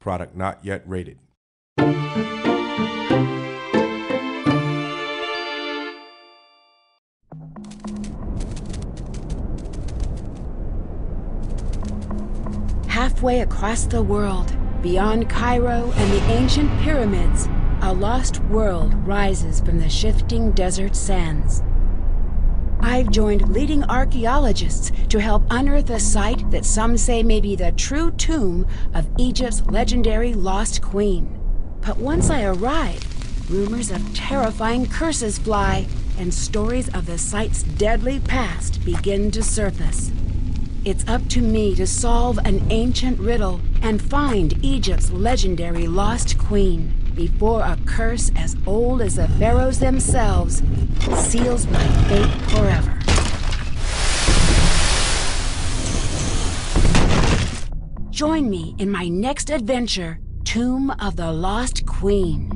Product not yet rated. Halfway across the world, beyond Cairo and the ancient pyramids, a lost world rises from the shifting desert sands. I've joined leading archaeologists to help unearth a site that some say may be the true tomb of Egypt's legendary lost queen. But once I arrive, rumors of terrifying curses fly, and stories of the site's deadly past begin to surface. It's up to me to solve an ancient riddle and find Egypt's legendary lost queen before a curse as old as the pharaohs themselves seals my fate forever. Join me in my next adventure, Tomb of the Lost Queen.